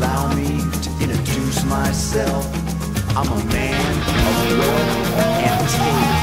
Allow me to introduce myself. I'm a man of wealth and taste.